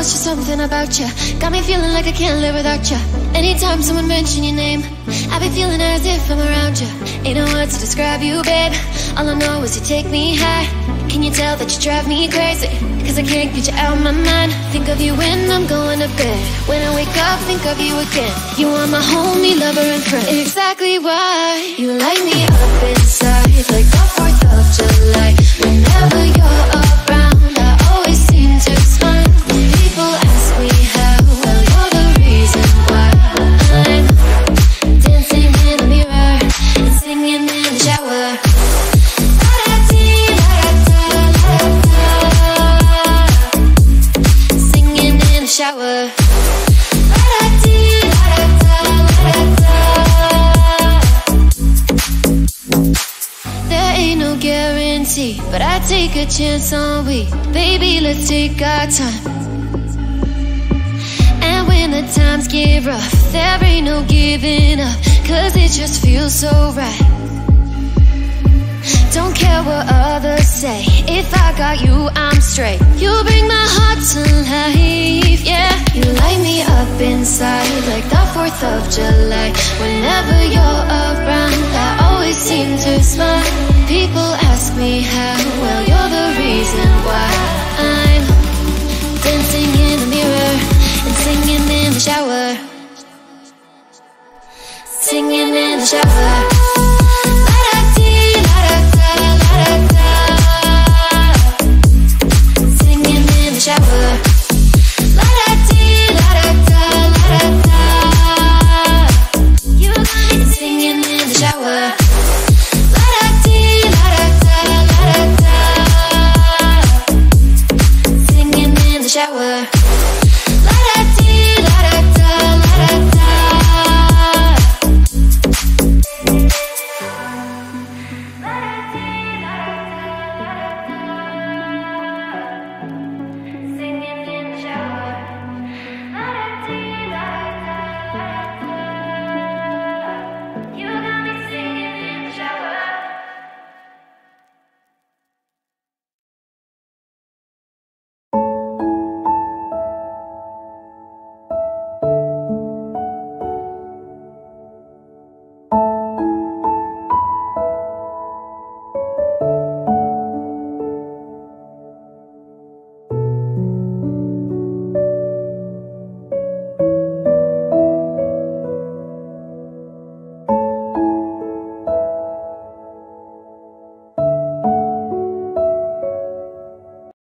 it's just something about you. Got me feeling like I can't live without you. Anytime someone mention your name, I be feeling as if I'm around you. Ain't no words to describe you, babe. All I know is you take me high. Can you tell that you drive me crazy? Cause I can't get you out of my mind. Think of you when I'm going to bed. When I wake up, think of you again. You are my homie, lover, and friend. Exactly why you light me up inside like the 4th of July. Guarantee, but I take a chance on we. Baby, let's take our time. And when the times get rough, there ain't no giving up, cause it just feels so right. Don't care what others say. If I got you, I'm straight. You bring my heart to life, yeah. You light me up inside like the 4th of July. Whenever you're around, I always seem to smile. People ask me how, well, you're the reason why I'm dancing in the mirror and singing in the shower. Singing in the shower. shower.